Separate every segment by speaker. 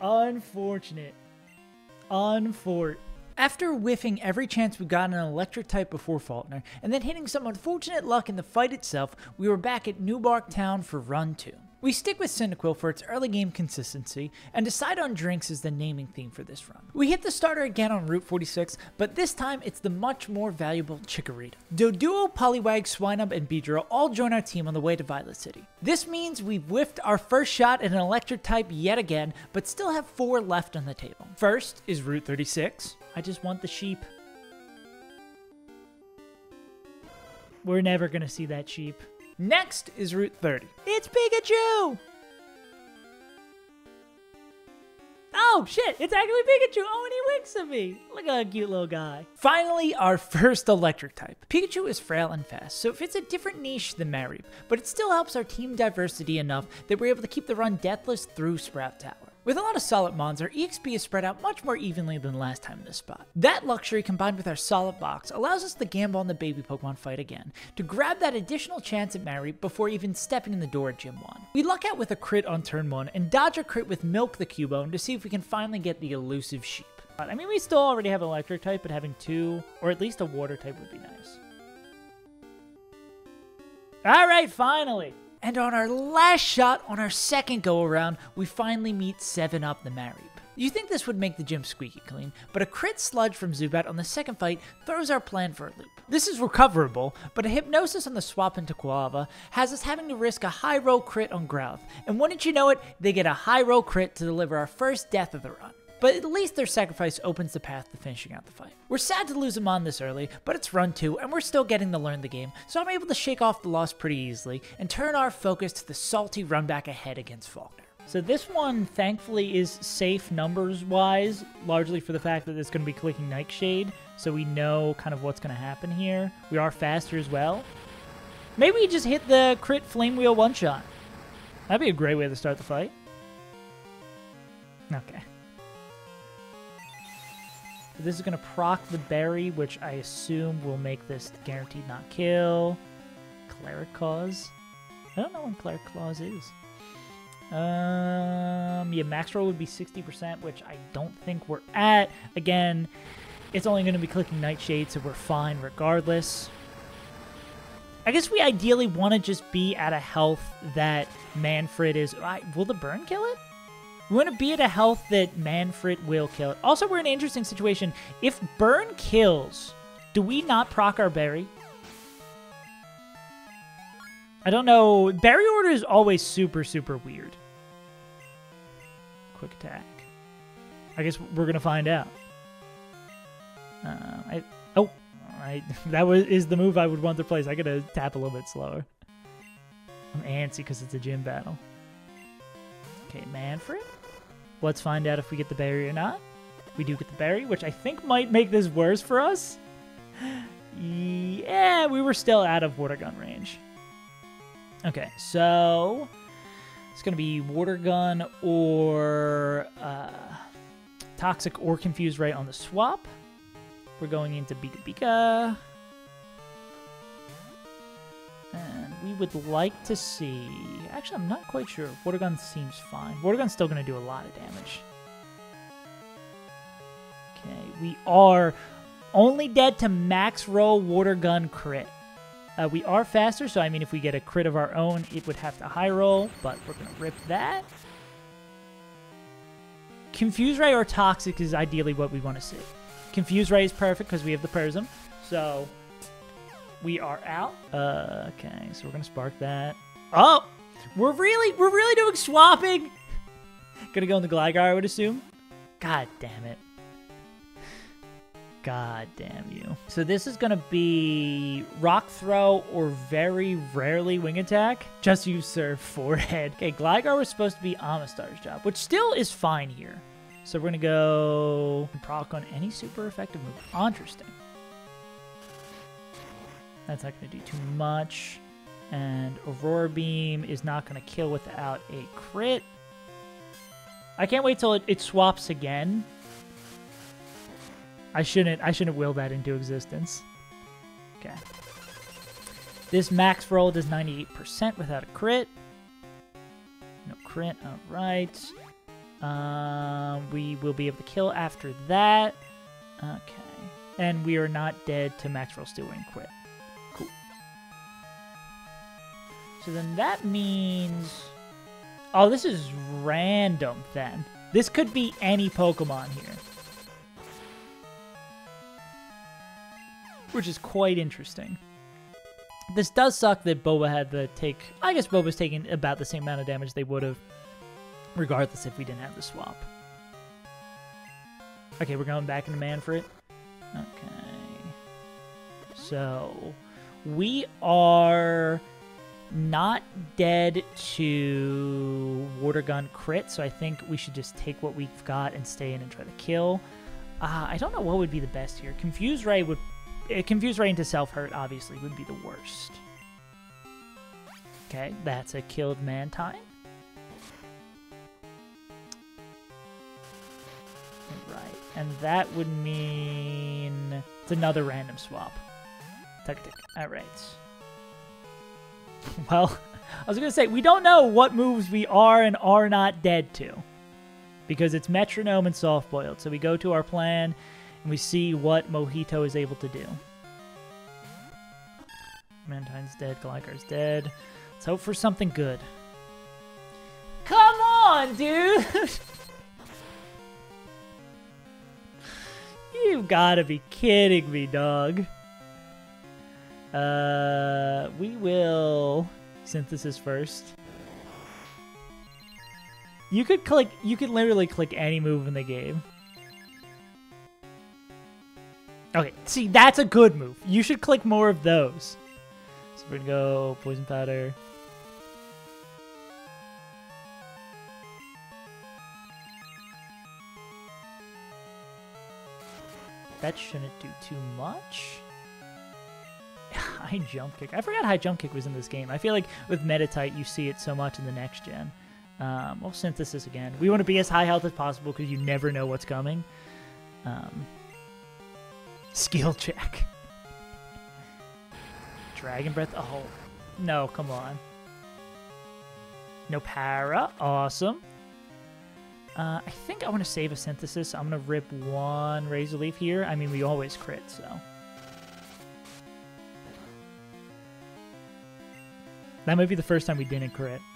Speaker 1: Unfortunate. Unfort. After whiffing every chance we got an electric type before Falkner, and then hitting some unfortunate luck in the fight itself, we were back at Newbark Town for Run 2. We stick with Cyndaquil for its early game consistency, and decide on drinks as the naming theme for this run. We hit the starter again on Route 46, but this time it's the much more valuable Chikorita. Doduo, Poliwag, Swinub, and Beedrill all join our team on the way to Violet City. This means we've whiffed our first shot at an electric type yet again, but still have four left on the table. First is Route 36. I just want the sheep. We're never gonna see that sheep. Next is Route 30. It's Pikachu! Oh shit, it's actually Pikachu! Oh, and he winks at me! Look at that cute little guy. Finally, our first electric type. Pikachu is frail and fast, so it fits a different niche than Mareep, but it still helps our team diversity enough that we're able to keep the run deathless through Sprout Tower. With a lot of solid mons, our EXP is spread out much more evenly than last time in this spot. That luxury combined with our solid box allows us to gamble on the baby Pokemon fight again, to grab that additional chance at Mareep before even stepping in the door at Gym 1. We luck out with a crit on turn 1 and dodge a crit with Milk the Cubone to see if we can finally get the elusive sheep. I mean, we still already have electric type, but having two, or at least a water type would be nice. Alright, finally! And on our last shot, on our second go around, we finally meet 7 Up the Mareep. You think this would make the gym squeaky clean, but a crit sludge from Zubat on the second fight throws our plan for a loop. This is recoverable, but a hypnosis on the swap into Quava has us having to risk a high roll crit on Growth, and wouldn't you know it, they get a high roll crit to deliver our first death of the run but at least their sacrifice opens the path to finishing out the fight. We're sad to lose him on this early, but it's run 2, and we're still getting to learn the game, so I'm able to shake off the loss pretty easily and turn our focus to the salty run back ahead against Falkner. So this one, thankfully, is safe numbers-wise, largely for the fact that it's going to be clicking Nightshade, so we know kind of what's going to happen here. We are faster as well. Maybe we just hit the crit Flame Wheel one-shot. That'd be a great way to start the fight. Okay. This is going to proc the berry, which I assume will make this guaranteed not kill. Cleric Claws. I don't know when Cleric Claws is. Um, yeah, max roll would be 60%, which I don't think we're at. Again, it's only going to be clicking Nightshade, so we're fine regardless. I guess we ideally want to just be at a health that Manfred is. Right, will the burn kill it? We want to be at a health that Manfred will kill. Also, we're in an interesting situation. If Burn kills, do we not proc our berry? I don't know. Berry order is always super, super weird. Quick attack. I guess we're going to find out. Uh, I, oh, I, that was is the move I would want to place. I got to tap a little bit slower. I'm antsy because it's a gym battle. Okay, Manfred? Let's find out if we get the berry or not. We do get the berry, which I think might make this worse for us. Yeah, we were still out of water gun range. Okay, so it's going to be water gun or uh, toxic or confused right on the swap. We're going into Bika Bika. And we would like to see... Actually, I'm not quite sure. Water Gun seems fine. Water Gun's still going to do a lot of damage. Okay, we are only dead to max roll Water Gun crit. Uh, we are faster, so I mean, if we get a crit of our own, it would have to high roll, but we're going to rip that. Confuse Ray or Toxic is ideally what we want to see. Confuse Ray is perfect because we have the Prism, so we are out. Uh, okay, so we're gonna spark that. Oh, we're really, we're really doing swapping. gonna go in the Gligar, I would assume. God damn it. God damn you. So this is to be Rock Throw or very rarely Wing Attack. Just use Surf Forehead. Okay, Gligar was supposed to be Amistar's job, which still is fine here. So we're to go proc on any super effective move. Interesting. That's not going to do too much. And Aurora Beam is not going to kill without a crit. I can't wait till it, it swaps again. I shouldn't I shouldn't will that into existence. Okay. This max roll does 98% without a crit. No crit, alright. Um, we will be able to kill after that. Okay. And we are not dead to Maxwell Steel-Wing Crit. Cool. So then that means... Oh, this is random then. This could be any Pokemon here. Which is quite interesting. This does suck that Boba had to take... I guess Boba's taking about the same amount of damage they would have regardless if we didn't have the swap. Okay, we're going back into Manfred. Okay. So, we are not dead to water gun crit, so I think we should just take what we've got and stay in and try to kill. Uh, I don't know what would be the best here. Confuse Ray would... Uh, Confuse Ray into self-hurt, obviously, would be the worst. Okay, that's a killed Mantine. Right, and that would mean it's another random swap. Togetic. Alright. Well, I was going to say, we don't know what moves we are and are not dead to. Because it's Metronome and Soft Boiled. So we go to our plan and we see what Mojito is able to do. Mantine's dead, Gligar's dead. Let's hope for something good. Come on, dude! You've gotta be kidding me, dog. Uh, we will synthesis first. You could click, you could literally click any move in the game. Okay, see, that's a good move. You should click more of those. So we're gonna go poison powder. That shouldn't do too much. High jump kick. I forgot high jump kick was in this game. I feel like with Meditite, you see it so much in the next gen. Um, well, synthesis again. We want to be as high health as possible because you never know what's coming. Um, skill check. Dragon breath. Oh, no, come on. No para. Awesome. Uh, I think I want to save a synthesis. I'm going to rip one Razor Leaf here. I mean, we always crit, so. That might be the first time we didn't crit.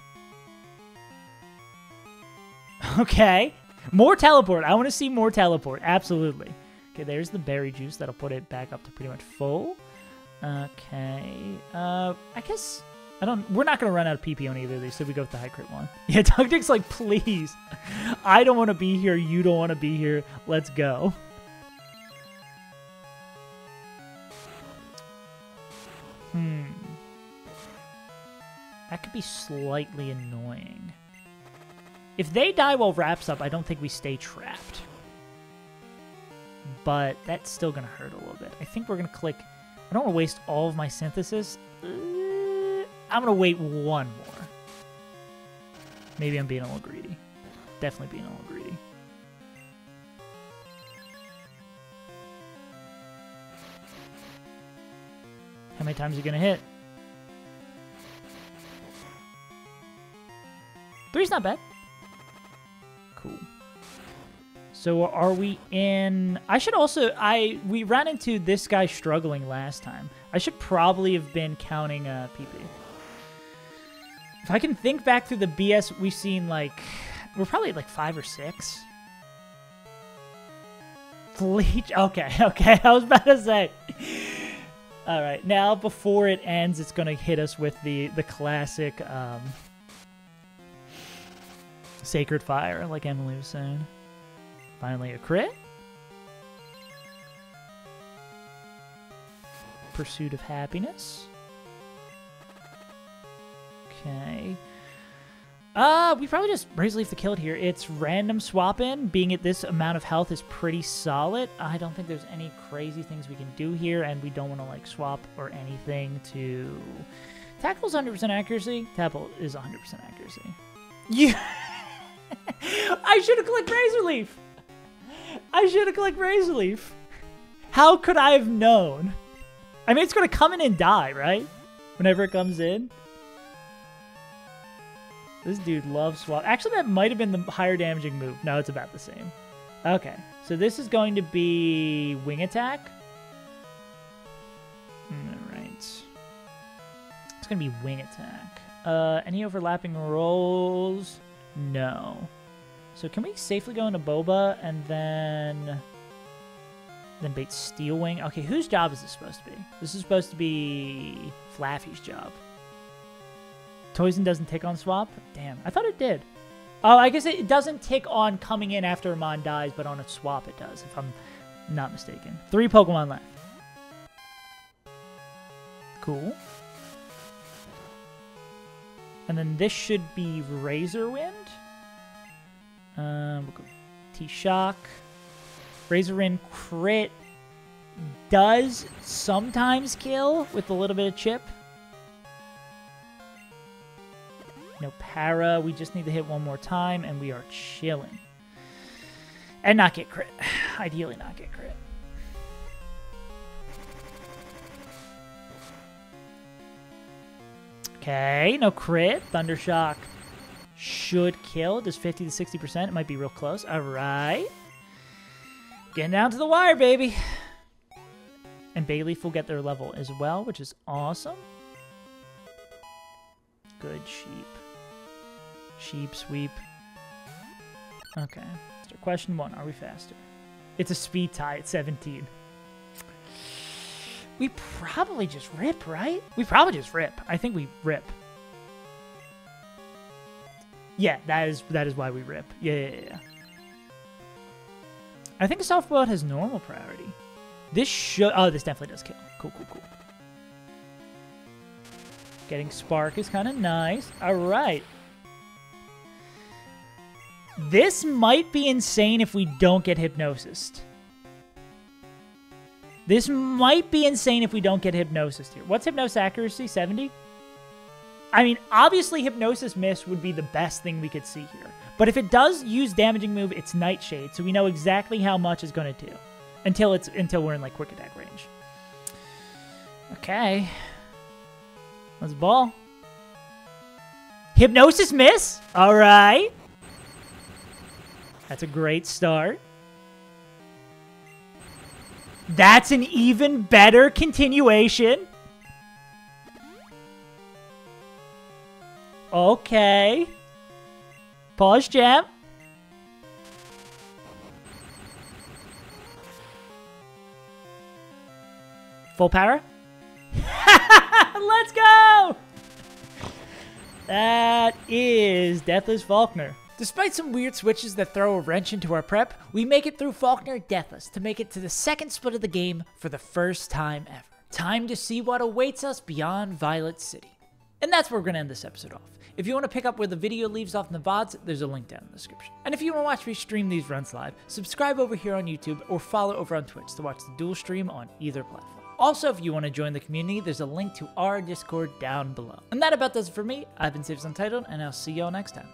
Speaker 1: Okay. More teleport. I want to see more teleport. Absolutely. Okay, there's the berry juice. That'll put it back up to pretty much full. Okay. Uh, I guess I don't. We're not gonna run out of PP on either of these, so we go with the high crit one. Yeah, Togetic's like, please. I don't want to be here. You don't want to be here. Let's go. Hmm. Could be slightly annoying. If they die while wraps up, I don't think we stay trapped. But that's still going to hurt a little bit. I think we're going to click... I don't want to waste all of my synthesis. Uh, I'm going to wait one more. Maybe I'm being a little greedy. Definitely being a little greedy. How many times are you going to hit? Three's not bad. Cool. So are we in... I should also... I We ran into this guy struggling last time. I should probably have been counting uh, PP. If I can think back through the BS we've seen, like, we're probably like five or six. Bleach. Okay, okay. I was about to say. All right, now before it ends, it's gonna hit us with the the classic um, sacred fire, like Emily was saying. Finally, a crit. Pursuit of happiness. Okay. Uh, we probably just Razor Leaf the kill here. It's random swap in. Being at this amount of health is pretty solid. I don't think there's any crazy things we can do here, and we don't want to, like, swap or anything to... Tackle's 100% accuracy. Tackle is 100% accuracy. You... I should have clicked Razor Leaf! I should have clicked Razor Leaf! How could I have known? I mean, it's going to come in and die, right? Whenever it comes in. This dude loves swap. Actually, that might have been the higher damaging move. No, it's about the same. Okay, so this is going to be wing attack. All right. It's going to be wing attack. Uh, any overlapping rolls? No. So can we safely go into Boba and then then bait Steel Wing? Okay, whose job is this supposed to be? This is supposed to be Flaaffy's job. Toyson doesn't tick on swap? Damn, I thought it did. Oh, I guess it doesn't tick on coming in after Amon dies, but on a swap it does, if I'm not mistaken. Three Pokemon left. Cool. And then this should be Razor Wind. Um, we'll go T-Shock. Razor Wind crit does sometimes kill with a little bit of chip. No para. We just need to hit one more time, and we are chilling. And not get crit. Ideally not get crit. Okay, no crit. Thundershock should kill. Does 50 to 60%. It might be real close. All right. Getting down to the wire, baby. And Bayleef will get their level as well, which is awesome. Good sheep. Sheep sweep. Okay. So question one, are we faster? It's a speed tie at 17. We probably just rip, right? We probably just rip. I think we rip. Yeah, that is that is why we rip. Yeah, yeah, yeah. I think soft boat has normal priority. This should... Oh, this definitely does kill. Cool, cool, cool. Getting Spark is kind of nice. All right. This might be insane if we don't get Hypnosis. This might be insane if we don't get Hypnosis here. What's Hypnosis accuracy? 70? I mean, obviously Hypnosis Miss would be the best thing we could see here. But if it does use damaging move, it's Nightshade, so we know exactly how much it's going to do. Until it's until we're in like quick attack range. Okay. Let's ball. Hypnosis Miss? Alright. That's a great start. That's an even better continuation. Okay. Pause jam. Full power? Let's go! That is Deathless Falkner. Despite some weird switches that throw a wrench into our prep, we make it through Falkner Deathless to make it to the second split of the game for the first time ever. Time to see what awaits us beyond Violet City. And that's where we're going to end this episode off. If you want to pick up where the video leaves off in the VODs, there's a link down in the description. And if you want to watch me stream these runs live, subscribe over here on YouTube or follow over on Twitch to watch the dual stream on either platform. Also, if you want to join the community, there's a link to our Discord down below. And that about does it for me. I've been SaveAsUntitled, and I'll see y'all next time.